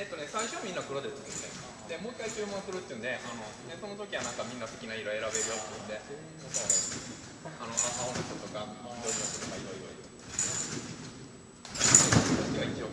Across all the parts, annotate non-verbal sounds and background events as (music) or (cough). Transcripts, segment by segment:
えっ、ー、とね、最初はみんな黒で作ってで。もう一回注文するっていうんであの、ね、その時はなんかみんな好きな色選べるよって言うんで。うあの赤音とか緑音とかいろいろそろ時は一応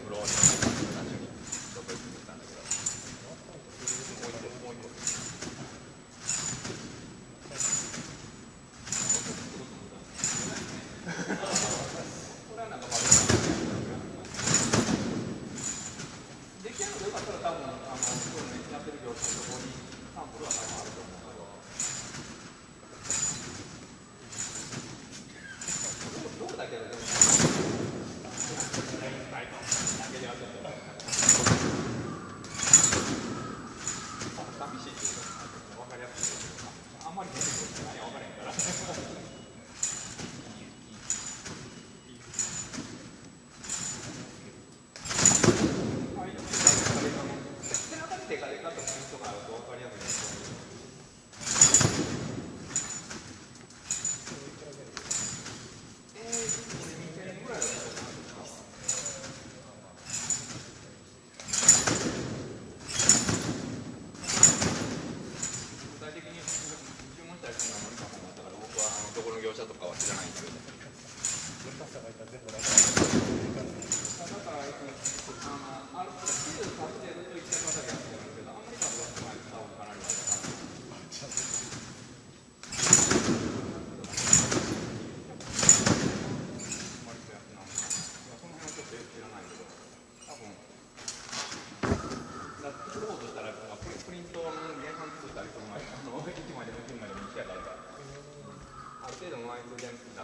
Dengan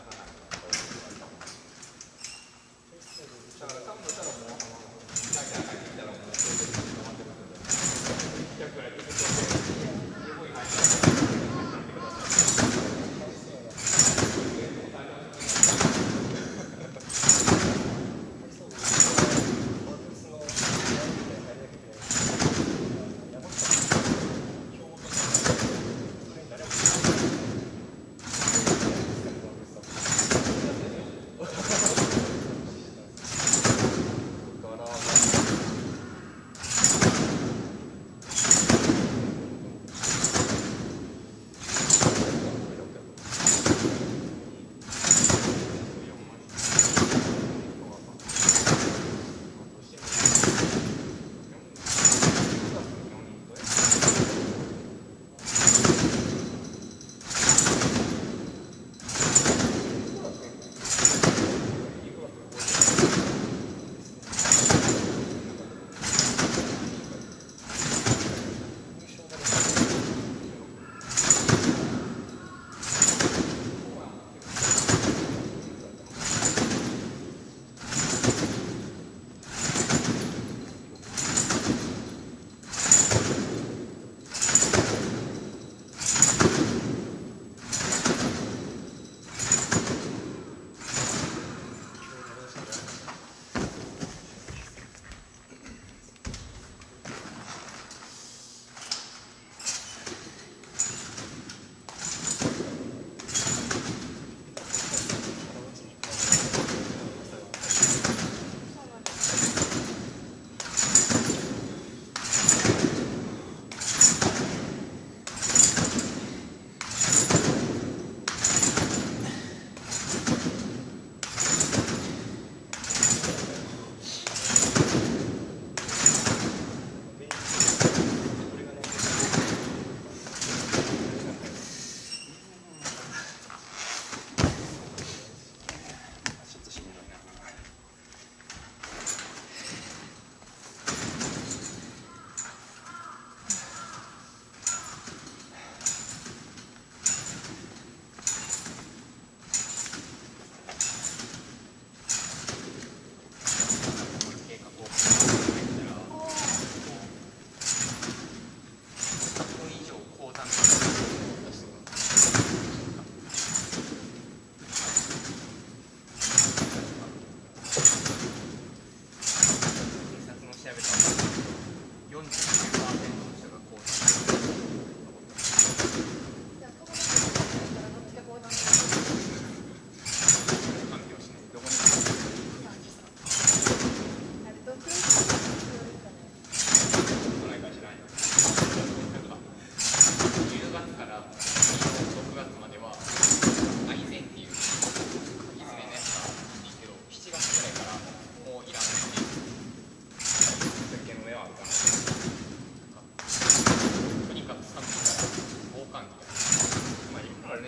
orang.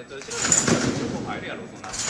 这些都是免排的没有破呀罗总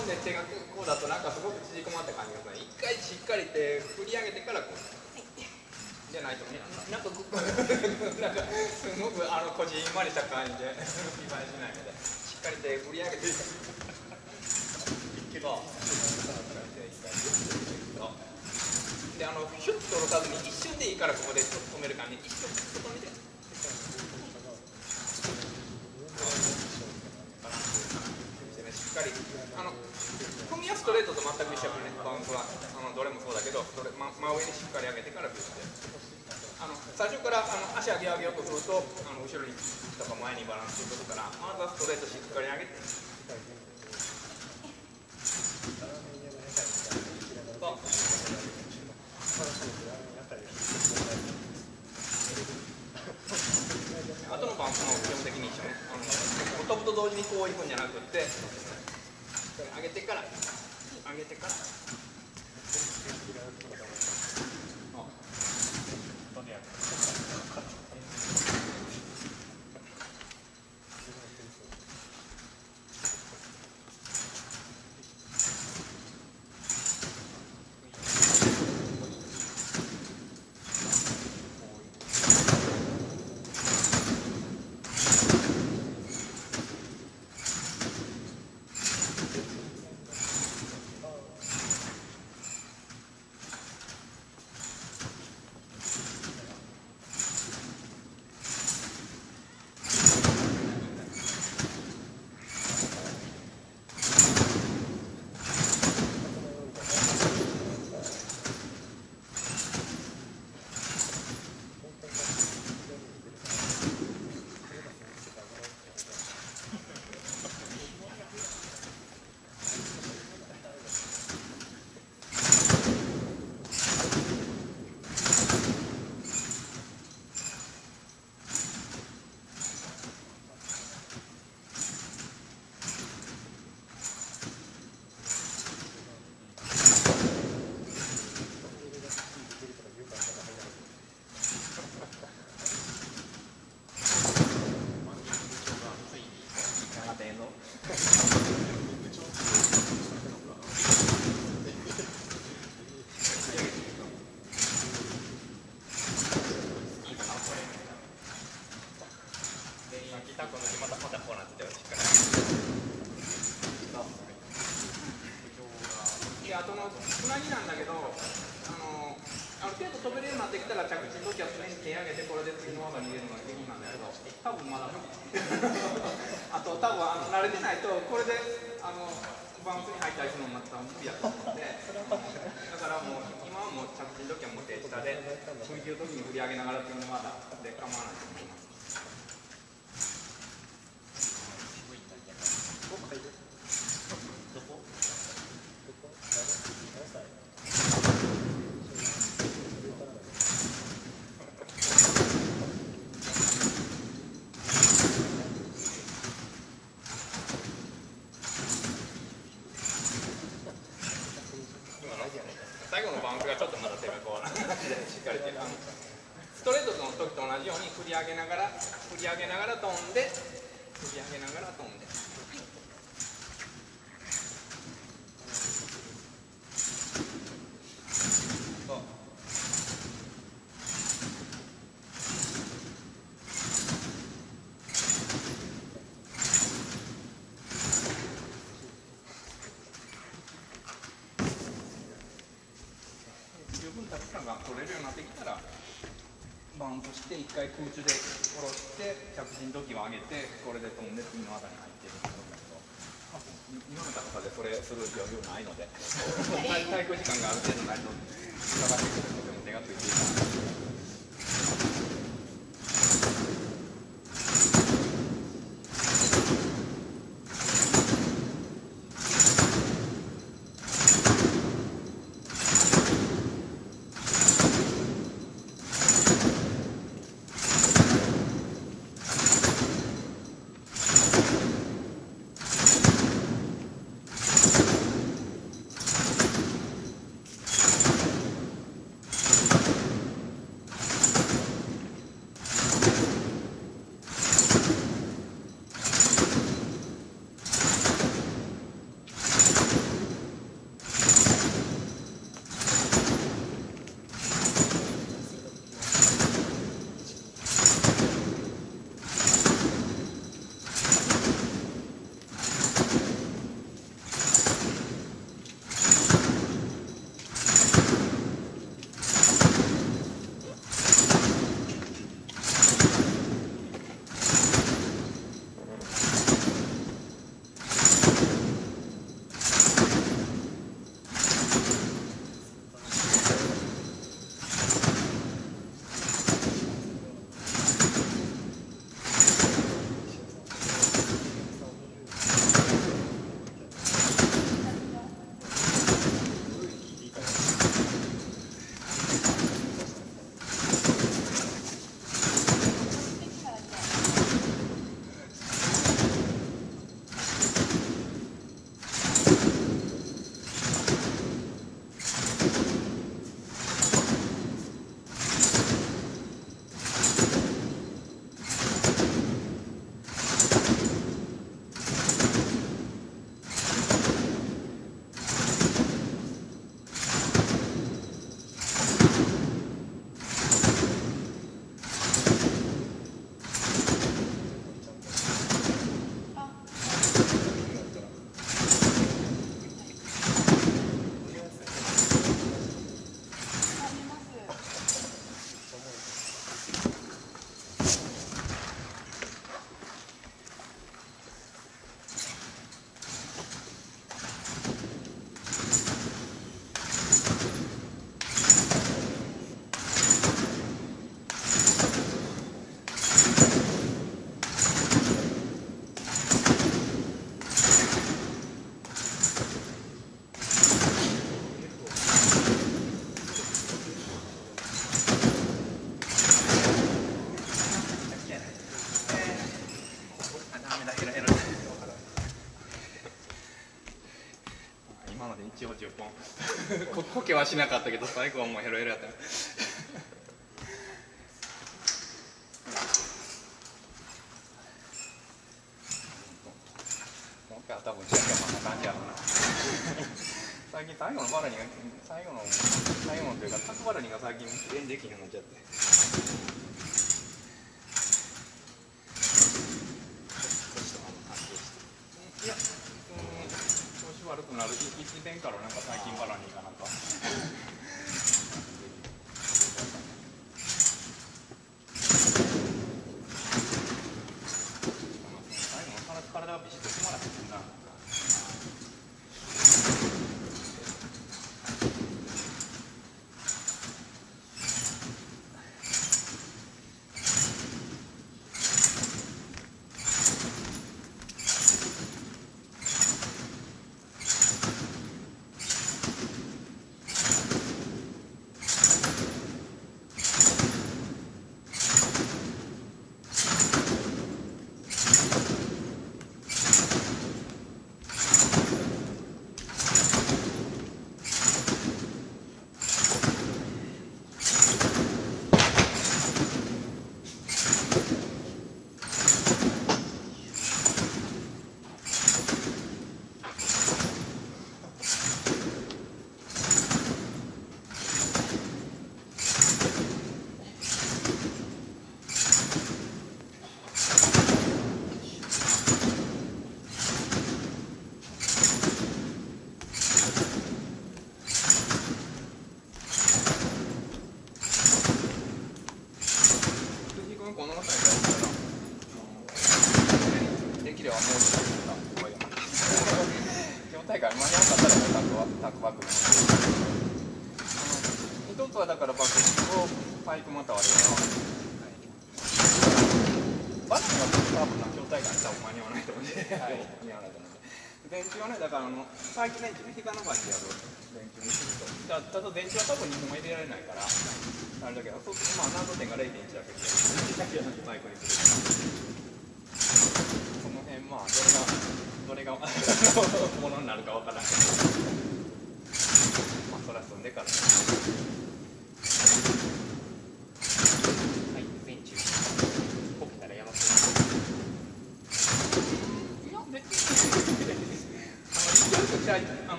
んで手がこうだとなんかすごく縮こまった感じがする一回しっかり手振り上げてからこうじゃないとねなんかぐ (laughs) なんかすごくあのこじんまりした感じで振り返しないのでしっかり手振り上げて。であのヒュッと下ろさずに一瞬でいいからここで止める感じ。一瞬止めてしっかりあの踏みはストレートと全く一緒やからねバウンスはあのどれもそうだけどそれ、ま、真上にしっかり上げてからビュッてあの最初からあの足上げ上げようとするとあの後ろにとか前にバランスするからまずはストレートしっかり上げて。後のバウンスも基本的に一緒ね。あの飛ぶと同時にこういくんじゃなくって上げてから。上げてから。がら振り上げながら飛んで振り上げながら飛んでそう十分たくさんが取れるようになってきたらバウンスして一回空中で下ろして着地の時は上げてこれで飛んで次の技に入ってるってことだけど。今の高さでこれする余裕ないので。滞空時間がある程度ないと下がってくるまで一応10本こけはしなかったけど最後はもうヘロヘロやった。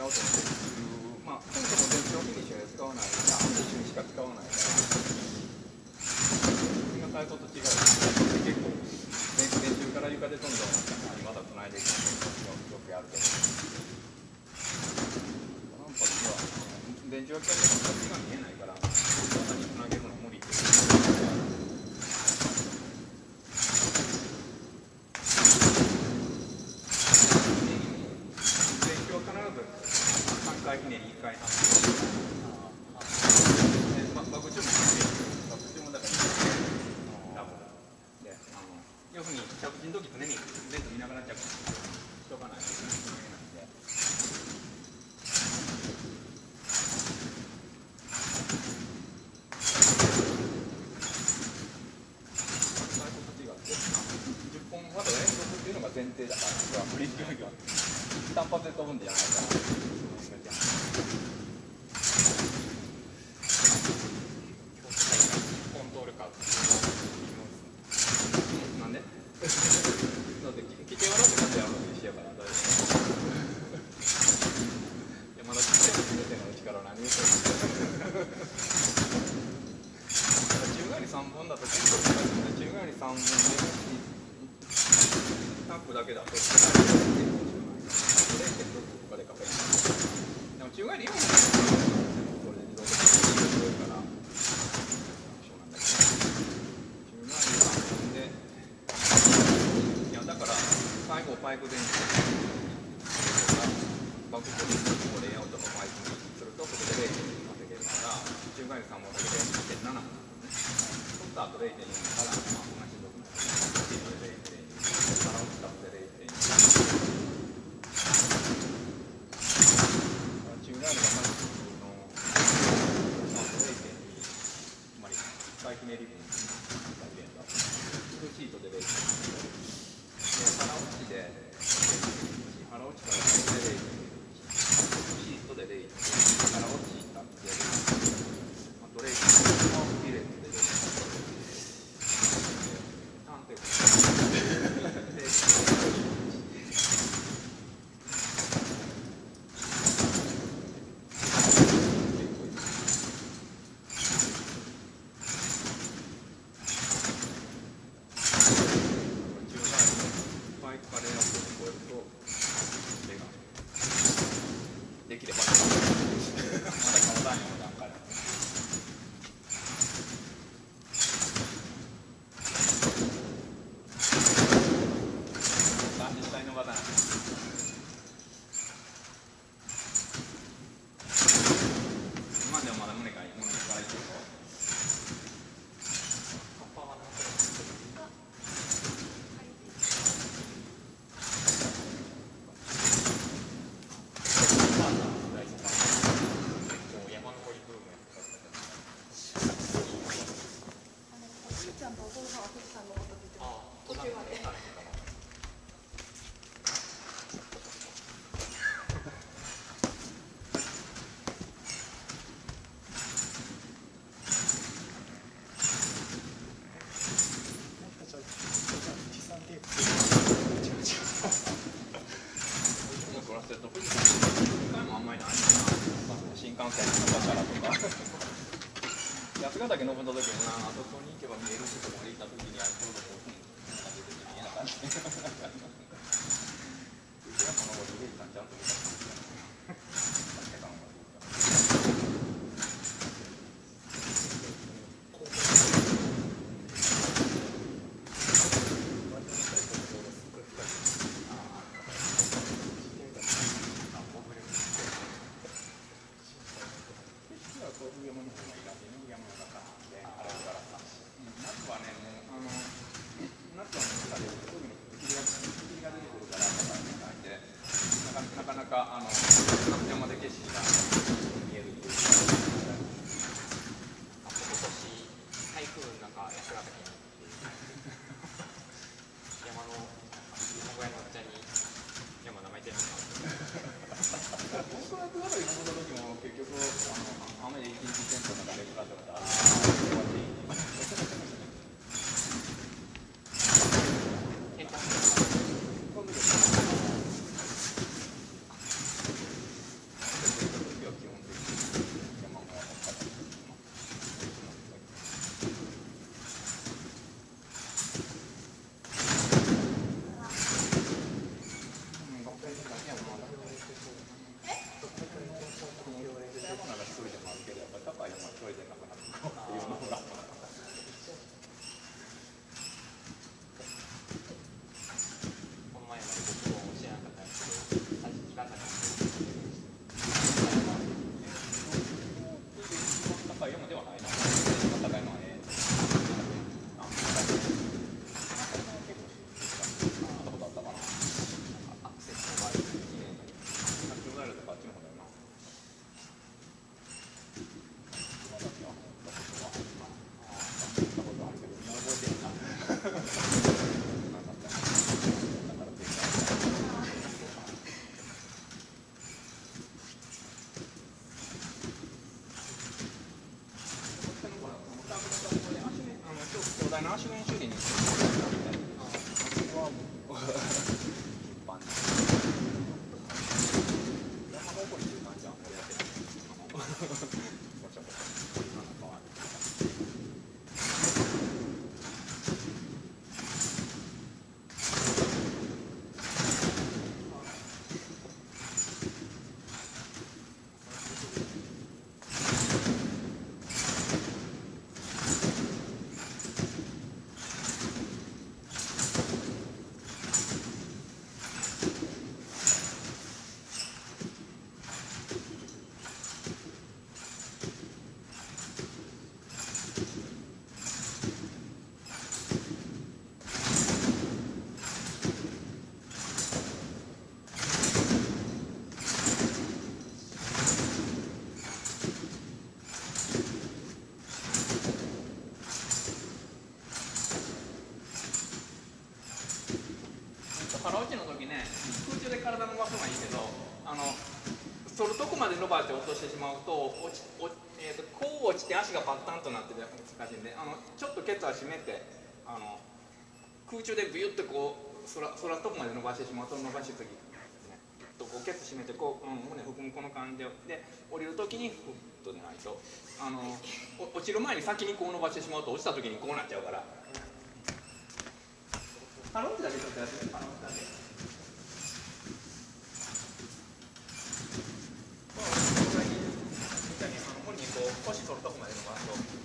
よっていう、まあ、本とも電気をフィニッシュで使わない。から、フィニッシュしか使わないから、うのサイトと違う、結構、電柱から床でどんどん、またつないでいくのよ。くやるけど、なんかは、電池は結、谷さんも0.7取った後0.4から、まあ取るとこまで伸ばして落としてしまうと落ち落えーと、こう落ちて足がパッタンとなって難しいんであのちょっとケツは締めてあの空中でビュッてこう空とこまで伸ばしてしまうと伸ばしすぎてねとこうケツ締めてこう、うん、胸含むこの感じで降りるときにふっとでないとあの落ちる前に先にこう伸ばしてしまうと落ちたときにこうなっちゃうから。あのだけちょっとやってみて。本こう少し取るとこまでのばすと。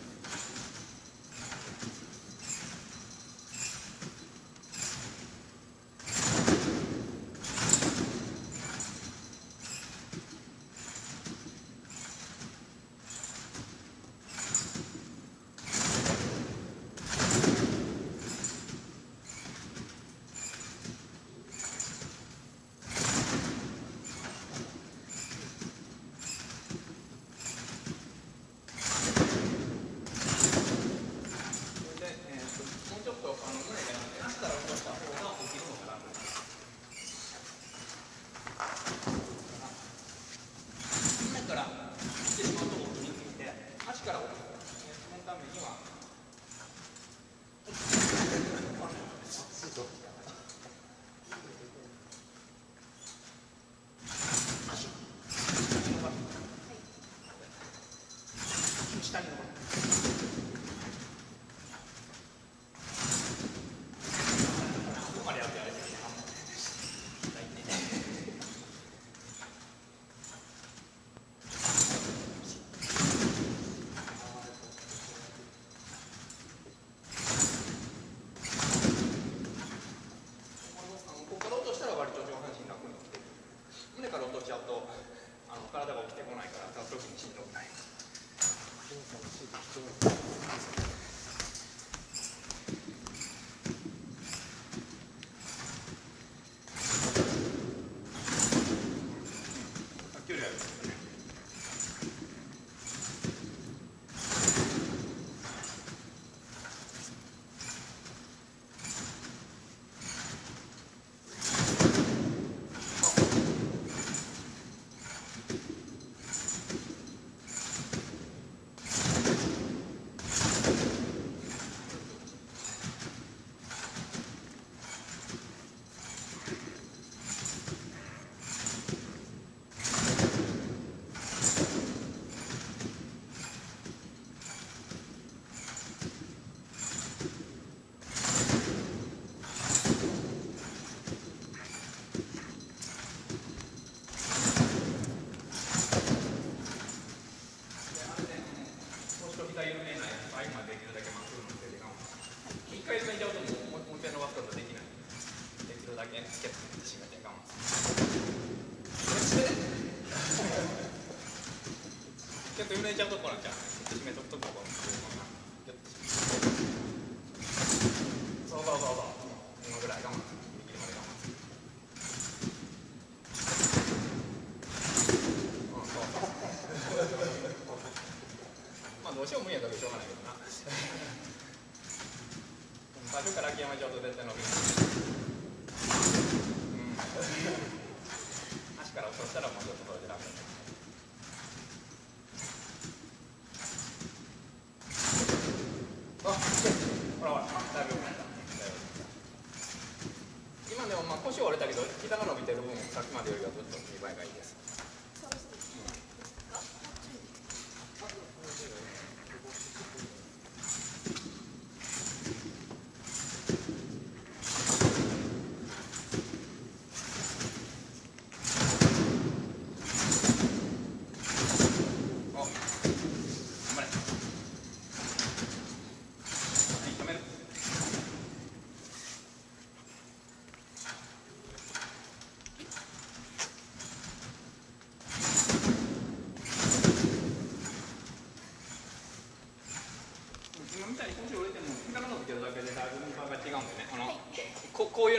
네, 주문회장도 ここうい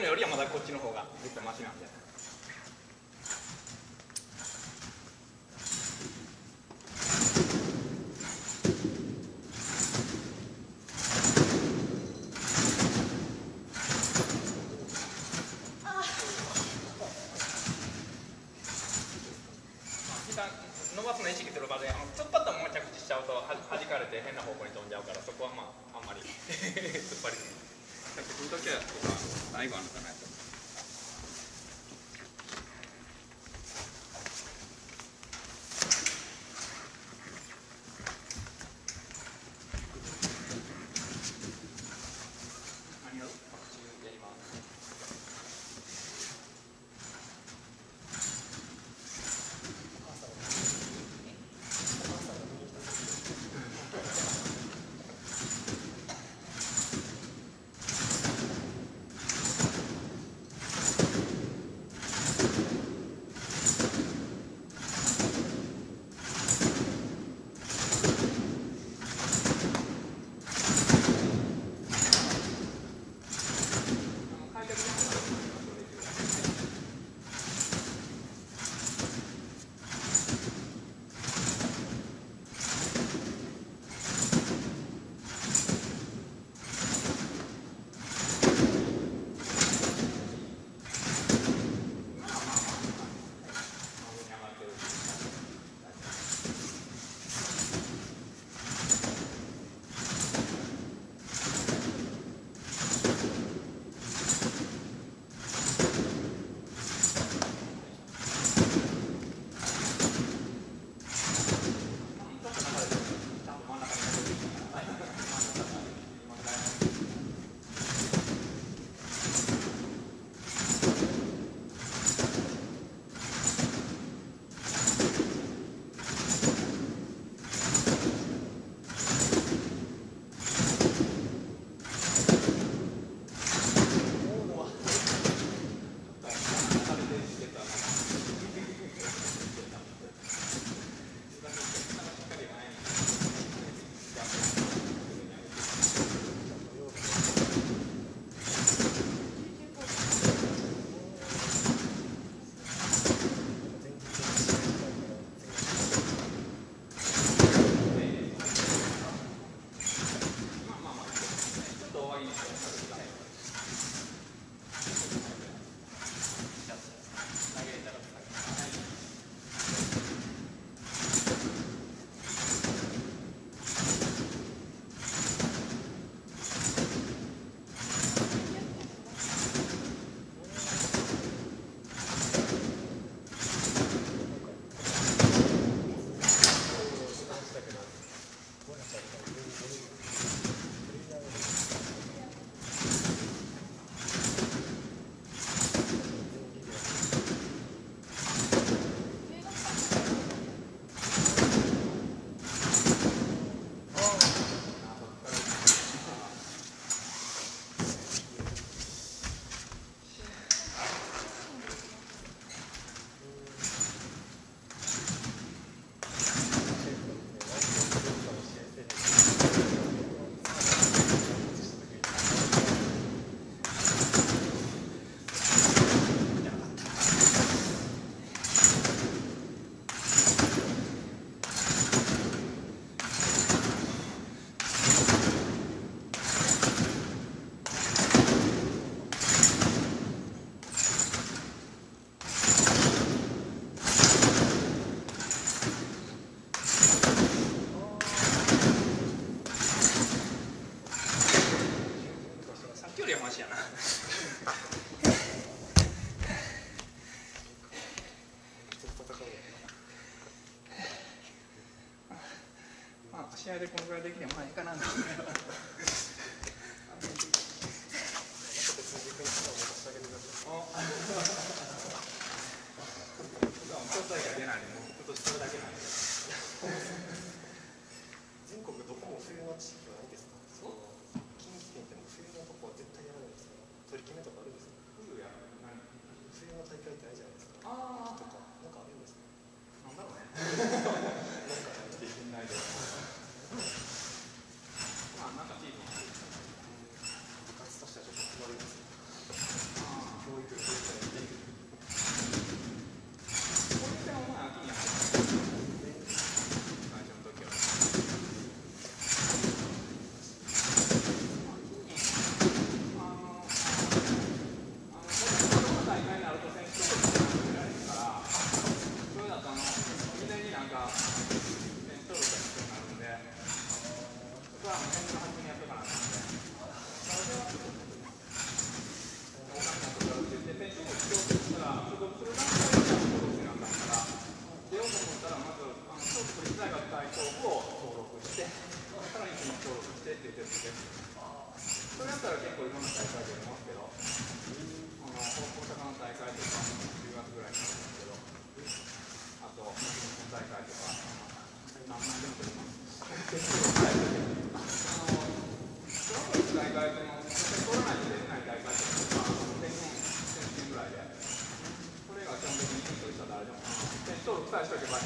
学校の大会でも取らないと出れない大会とか、全日本選手権ぐらいで、それが基本的にヒントしたら誰でも、選手登録さえしとけば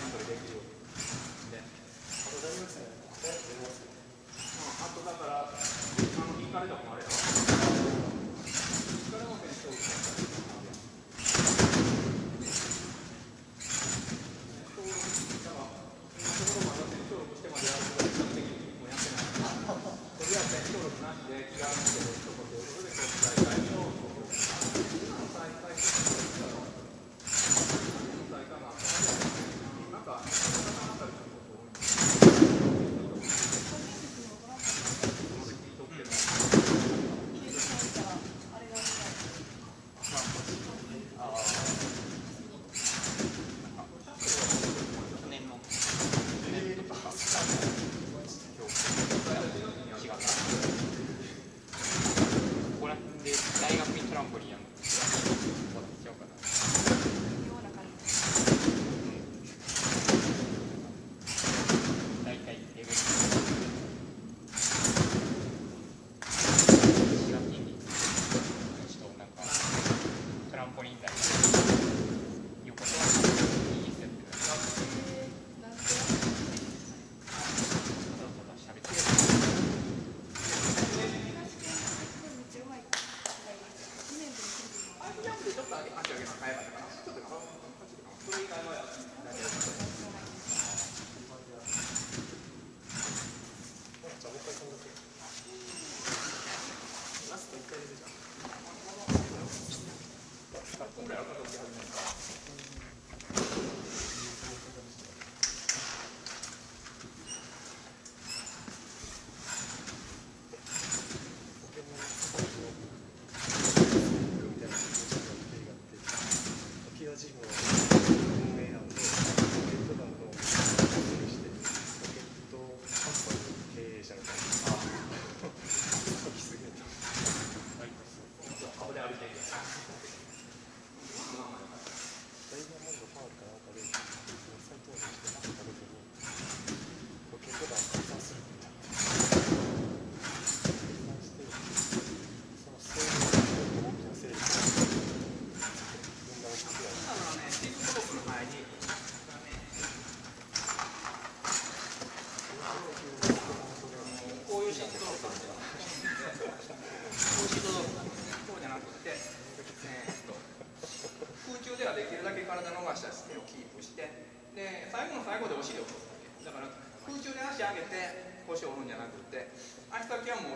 1回出てた。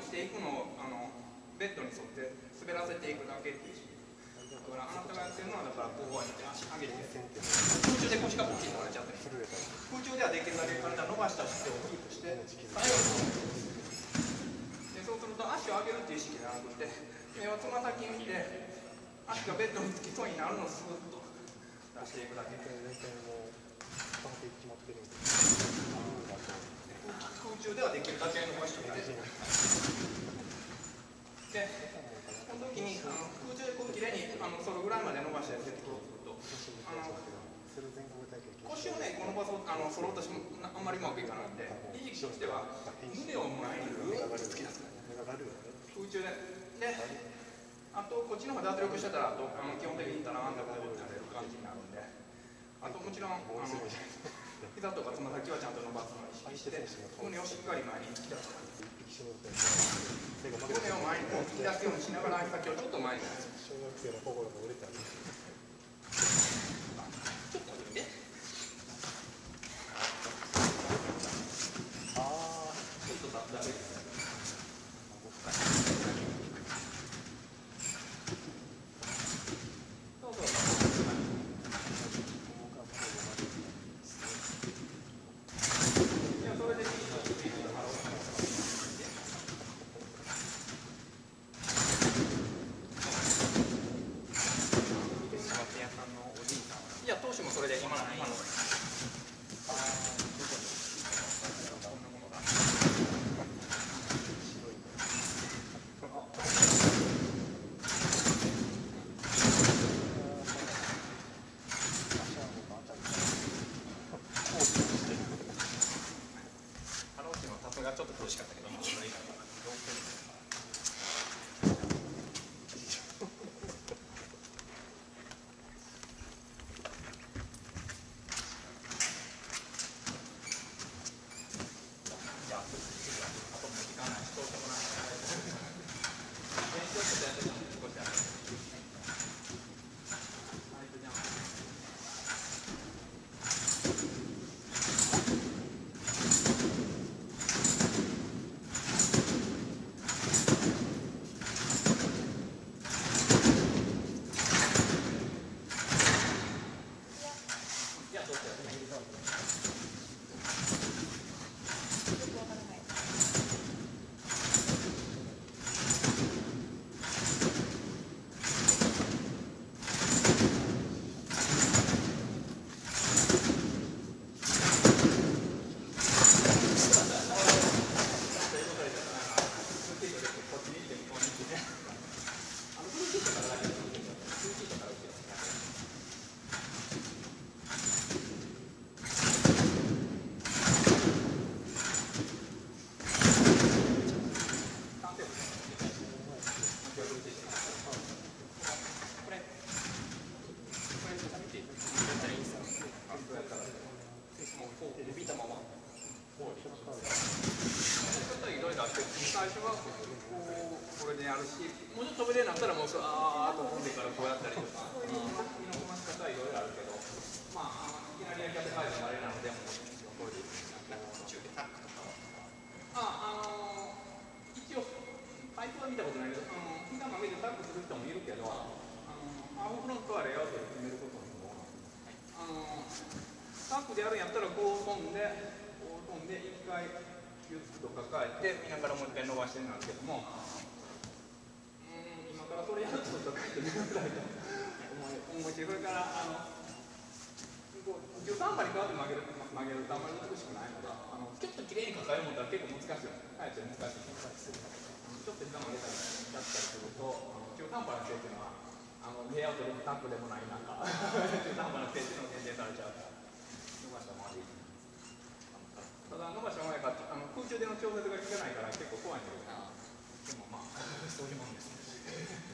していくのを、あの、ベッドに沿って滑らせていくだけっていう。だから、あなたがやってるのは、だから、こうやって足上げて、空中で腰がポキッと割れちゃって。空中ではできるだけ体伸ばした姿勢をキープして最後でそうすると足を上げるっていう意識じゃなくて目をつま先にして足がベッドにつきそうになるのをスーッと出していくだけ中ではできるだけ伸ばしておいてでこの時にあの空中でこう綺麗にあのそれぐらいまで伸ばしてやっていくとあの腰をねこの場所あの揃うとしもあんまりうまくいかないんで意識としては胸を前にぐーっと突き出す空中でであとこっちの方で圧力してたらあとあの基本的にたらあんとこうなれる感じになるんであともちろんあの膝とかつま先はちゃんと伸ばすのを意識して胸をしっかり前に突き出す胸を前にこう突き出すようにしながら足先をちょっと前に。小学生の心が折れた。で、それから、あの、魚三馬に変わって曲げる、曲げるとあんまり難しくないので、あの、ちょっときれいに抱えるもんだ結構難しいよね。ちょっと膝曲げたり、だったりすると、あの、魚三のせっていうのは、あの、レイアウトでもタップでもない、なんか、魚三馬のせっていうのが限定されちゃうから、伸ばしたまで。ただ、伸ばしたまでかあの、空中での調節が効かないから結構怖いんだけど、でもまあ、そういうもんですね。